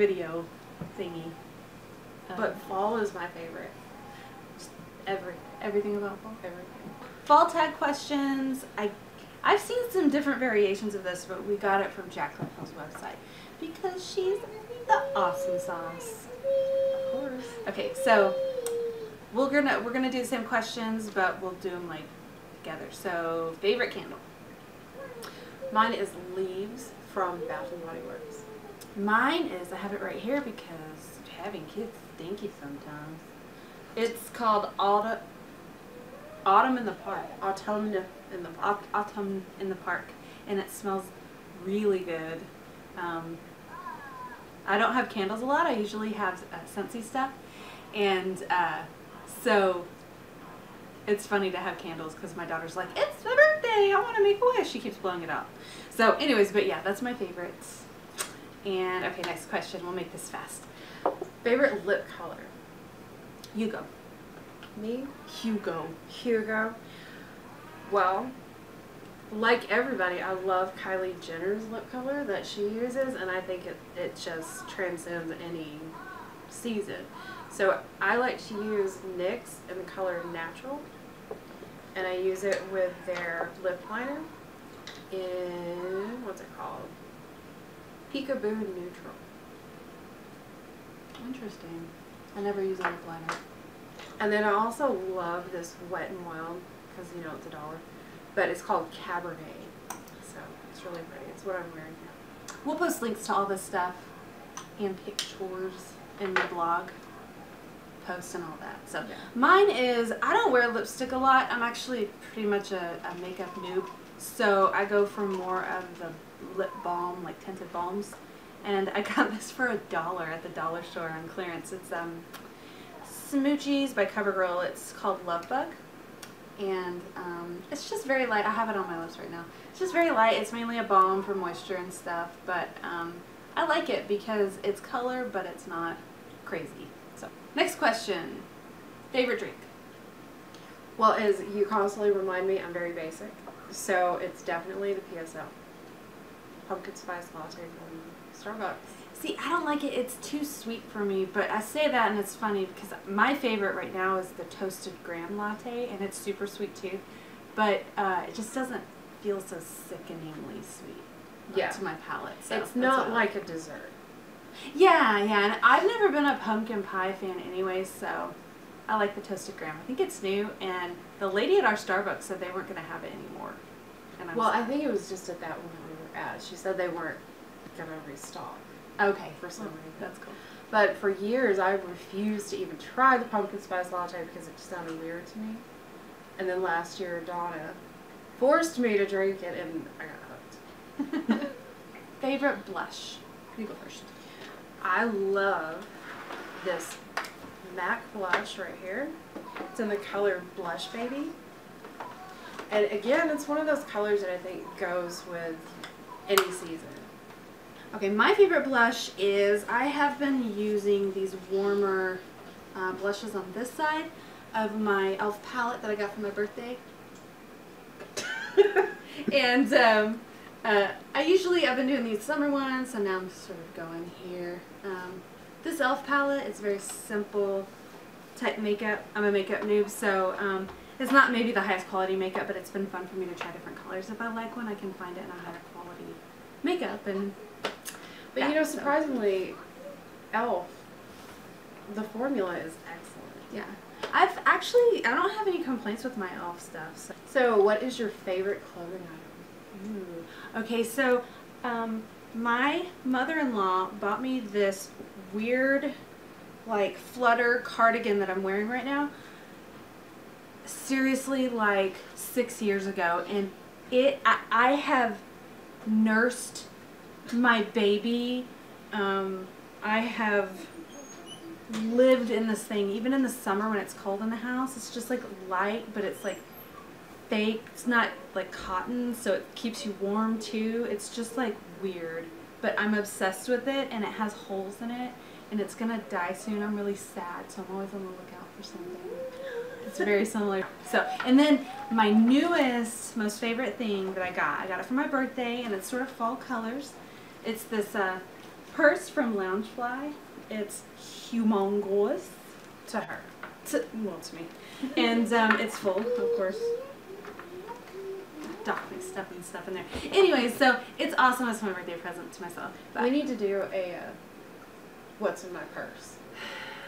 video thingy. Um, But fall is my favorite. every everything about fall. Everything. Fall tag questions. I I've seen some different variations of this, but we got it from Jaclyn Hill's website because she's the awesome sauce. Of course. Okay, so we're gonna we're gonna do the same questions, but we'll do them like together. So favorite candle. Mine is Leaves from Bath and Body Works. Mine is I have it right here because having kids stinky sometimes. It's called Autumn Autumn in the Park. Autumn in the Aut- Autumn in the Park, and it smells really good. Um, I don't have candles a lot. I usually have uh, scentsy stuff, and uh, so it's funny to have candles because my daughter's like, "It's my birthday! I want to make a wish." She keeps blowing it out. So, anyways, but yeah, that's my favorites. And okay, next question. We'll make this fast. favorite lip color. Hugo. Me, Hugo. Hugo. Well, like everybody, I love Kylie Jenner's lip color that she uses, and I think it, it just transcends any season. So I like to use NYX in the color Natural, and I use it with their lip liner in, what's it called? Peekaboo Neutral. Interesting. I never use a lip liner. And then I also love this Wet n Wild because you know it's a dollar, but it's called Cabernet. So it's really pretty. It's what I'm wearing now. We'll post links to all this stuff and pictures in the blog post and all that. So Yeah. mine is I don't wear lipstick a lot. I'm actually pretty much a, a makeup noob. So I go for more of the lip balm, like tinted balms. And I got this for a dollar at the dollar store on clearance. It's um Smoochies by CoverGirl. It's called Love Bug. And um, it's just very light. I have it on my lips right now. It's just very light. It's mainly a balm for moisture and stuff. But um, I like it because it's color, but it's not crazy. So next question. Favorite drink? Well, as you constantly remind me, I'm very basic. So it's definitely the PSL. Pumpkin spice latte from Starbucks. See, I don't like it. It's too sweet for me. But I say that and it's funny because my favorite right now is the toasted graham latte, and it's super sweet too. But uh, it just doesn't feel so sickeningly sweet uh, Yeah. to my palate. So it's not like a dessert. Yeah, yeah, and I've never been a pumpkin pie fan anyway, so I like the toasted graham. I think it's new, and the lady at our Starbucks said they weren't going to have it anymore. And I'm Well, I think it was just at that one that we were at. She said they weren't gonna restock okay for some reason. That's cool. But for years, I refused to even try the pumpkin spice latte because it just sounded weird to me. And then last year, Donna forced me to drink it, and I got hooked. Favorite blush? You go first. I love this MAC blush right here. It's in the color Blush Baby. And again, it's one of those colors that I think goes with any season. Okay, my favorite blush is I have been using these warmer uh, blushes on this side of my e.l.f. palette that I got for my birthday. and um, uh, I usually, I've been doing these summer ones, so now I'm sort of going here. Um, this e.l.f. palette is very simple type makeup. I'm a makeup noob, so um, it's not maybe the highest quality makeup, but it's been fun for me to try different colors. If I like one, I can find it in a higher quality makeup and But you know, surprisingly, e.l.f., the formula is excellent. Yeah. I've actually, I don't have any complaints with my elf stuff. So. So, what is your favorite clothing item? Ooh. Okay, so um, my mother-in-law bought me this weird, like, flutter cardigan that I'm wearing right now. Seriously, like, six years ago. And it, I, I have nursed my baby. Um, I have lived in this thing even in the summer when it's cold in the house it's just like light but it's like fake it's not like cotton so it keeps you warm too it's just like weird but i'm obsessed with it and it has holes in it and it's gonna die soon i'm really sad so i'm always on the lookout for something it's very similar so and then my newest most favorite thing that i got i got it for my birthday and it's sort of fall colors it's this uh, purse from Loungefly. It's humongous To her. to well to me, and um, it's full, of course. Document stuff and stuff in there. Anyway, so it's awesome as my birthday present to myself. But We need to do a uh, what's in my purse.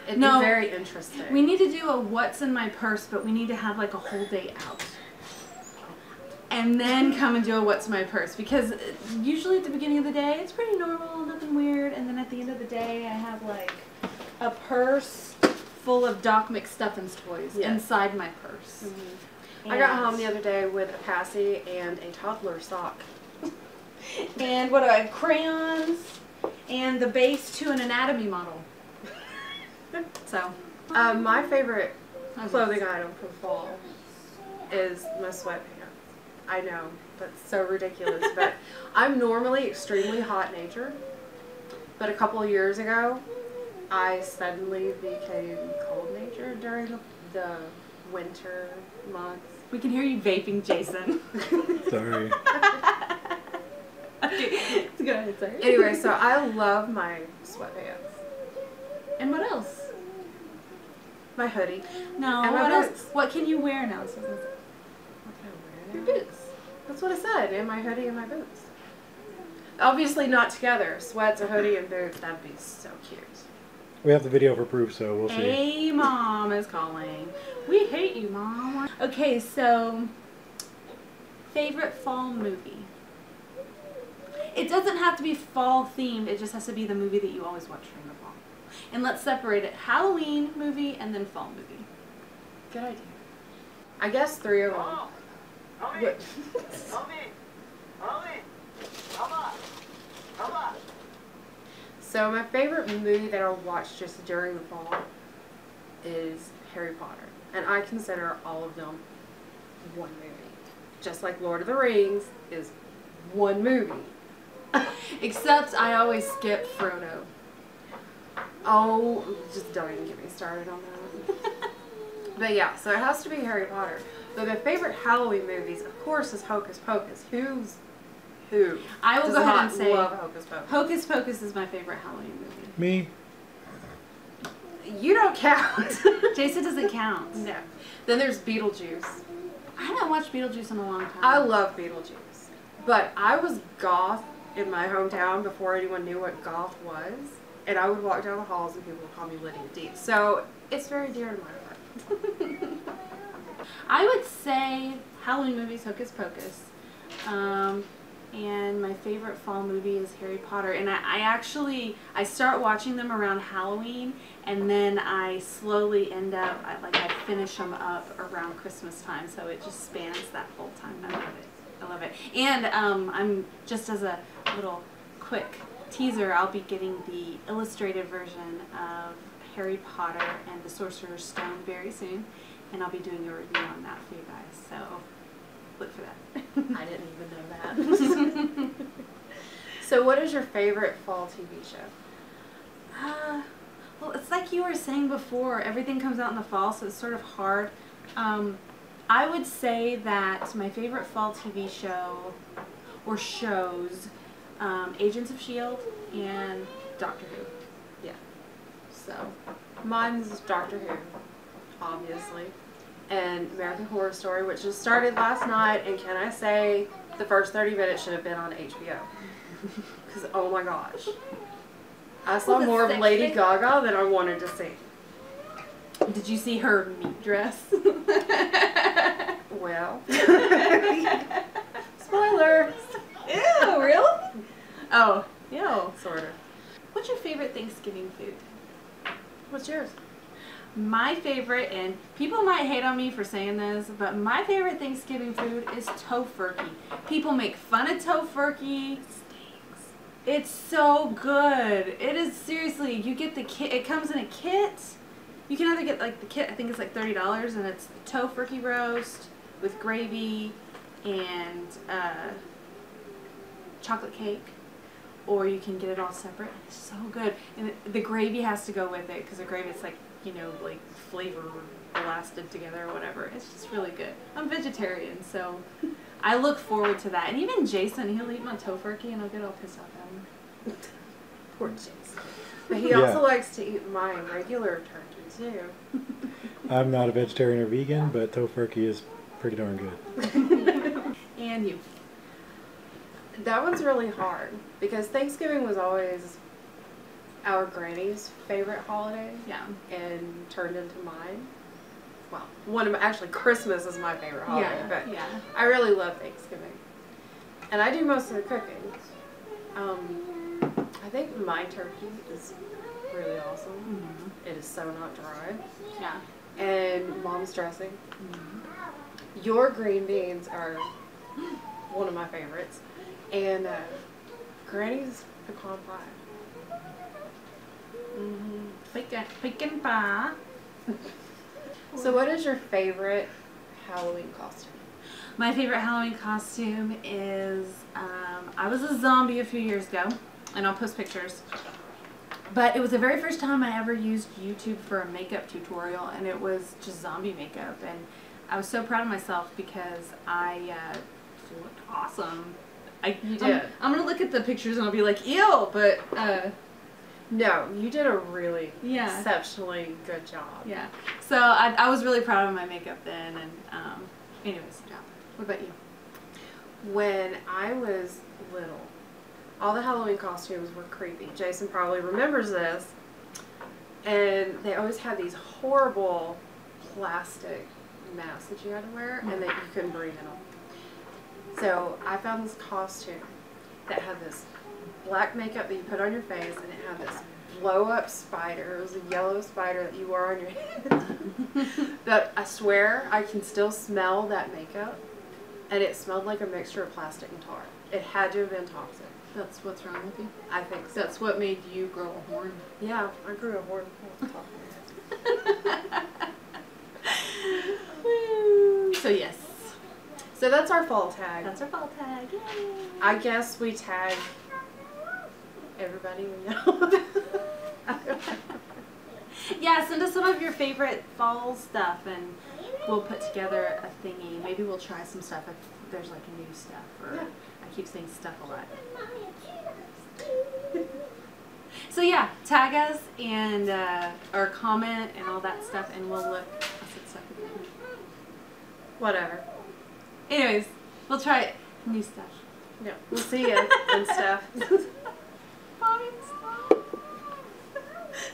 It'd No. be very interesting. we need to do a what's in my purse, but we need to have like a whole day out. And then come and do a what's in my purse because usually at the beginning of the day it's pretty normal, nothing weird, and then at the end of the day I have like a purse full of Doc McStuffins toys Yes. inside my purse. Mm-hmm. I got home the other day with a passy and a toddler sock. And what do I have? Crayons and the base to an anatomy model. So, Um, my favorite clothing item for fall is my sweatpants. I know that's so ridiculous, but I'm normally extremely hot natured. But a couple of years ago, I suddenly became cold natured during the, the winter months. we can hear you vaping, Jason. Sorry. okay, go ahead, sorry. Anyway, so I love my sweatpants, and what else? My hoodie. No, And my what else? What can you wear now? So that's- What can I Your wear now? boots. That's what I said, and my hoodie and my boots. Obviously not together. Sweats, a hoodie, and boots. That'd be so cute. We have the video for proof, so we'll see. Hey, mom is calling. We hate you, mom. Okay, so favorite fall movie. It doesn't have to be fall themed. It just has to be the movie that you always watch during the fall. And let's separate it: Halloween movie and then fall movie. Good idea. I guess three of them. What- so my favorite movie that I'll watch just during the fall is Harry Potter, and I consider all of them one movie. Just like Lord of the Rings is one movie. Except I always skip Frodo. Oh, just don't even get me started on that. but yeah, so it has to be Harry Potter. But my favorite Halloween movies, of course, is Hocus Pocus. Who's who? I will does go ahead and say love Hocus Pocus. Hocus Pocus is my favorite Halloween movie. Me? You don't count. Jason doesn't count. no. Then there's Beetlejuice. I haven't watched Beetlejuice in a long time. I love Beetlejuice. But I was goth in my hometown before anyone knew what goth was. And I would walk down the halls and people would call me Lydia Deetz. So it's very dear to my heart. I would say Halloween movies, Hocus Pocus. Um, and my favorite fall movie is Harry Potter. And I, I actually, I start watching them around Halloween and then I slowly end up, I, like I finish them up around Christmas time. So it just spans that whole time. I love it. I love it. And um, I'm, just as a little quick teaser, I'll be getting the illustrated version of Harry Potter and the Sorcerer's Stone very soon. And I'll be doing a review on that for you guys. So look for that. I didn't even know that. so what is your favorite fall TV show? Uh, well, it's like you were saying before, everything comes out in the fall, so it's sort of hard. Um, I would say that my favorite fall TV show or shows, um, Agents of S.H.I.E.L.D. And Doctor Who. Yeah. So mine's Doctor Who, obviously. And American Horror Story, which just started last night, and can I say the first 30 minutes should have been on HBO. Because, oh my gosh. I saw it more of Lady? Gaga than I wanted to see. Did you see her meat dress? Well, spoiler. Ew, really? Oh, yeah, Sort of. What's your favorite Thanksgiving food? What's yours? My favorite, and people might hate on me for saying this, but my favorite Thanksgiving food is tofurkey. People make fun of tofurkey. It's so good. It is seriously. You get the kit. It comes in a kit. You can either get like the kit. I think it's like thirty dollars, and it's tofurkey roast with gravy and uh, chocolate cake, or you can get it all separate. It's so good, and the gravy has to go with it because the gravy is like you know like flavor blasted together or whatever. It's just really good. I'm vegetarian, so I look forward to that. And even Jason, he'll eat my tofurkey, and I'll get all pissed off at him. Poor Jason. But he Yeah. also likes to eat my regular turkey too. I'm not a vegetarian or vegan, but tofurkey is pretty darn good. And you. That one's really hard because Thanksgiving was always our granny's favorite holiday Yeah. and turned into mine. Well, one of my, actually Christmas is my favorite holiday, yeah. but yeah. I really love Thanksgiving. And I do most of the cooking. Um, I think my turkey is really awesome. Mhm. It is so not dry. Yeah. And mom's dressing. Mhm. Your green beans are one of my favorites. And uh, Granny's pecan pie. hmm Pecan, pecan pie. So, what is your favorite Halloween costume? My favorite Halloween costume is um, I was a zombie a few years ago, and I'll post pictures. But it was the very first time I ever used YouTube for a makeup tutorial, and it was just zombie makeup. And I was so proud of myself because I uh, looked awesome. I, You I'm- did. I'm, gonna look at the pictures and I'll be like, ew, but uh, No, you did a really Yeah. exceptionally good job. yeah. So I, I was really proud of my makeup then, and um, anyways, yeah. What about you? When I was little, all the Halloween costumes were creepy. Jason probably remembers this. And they always had these horrible plastic masks that you had to wear and that you couldn't breathe in them. So I found this costume that had this black makeup that you put on your face and it had this blow up spider. It was a yellow spider that you wore on your head. but I swear I can still smell that makeup and it smelled like a mixture of plastic and tar. It had to have been toxic. That's what's wrong with you. I think so. That's what made you grow a horn. Yeah, I grew a horn off the top of my head. so yes, So that's our fall tag. that's our fall tag. Yay. I guess we tag everybody we know. Yeah, send us some of your favorite fall stuff, and we'll put together a thingy. Maybe we'll try some stuff if there's like new stuff. Or Yeah. I keep saying stuff a lot. So yeah, tag us and uh, or comment and all that stuff, and we'll look. I said stuff again. Whatever. Anyways, we'll try it. new stuff. Yeah, we'll see you and stuff. Fine stuff.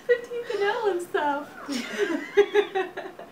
15 vanilla and stuff.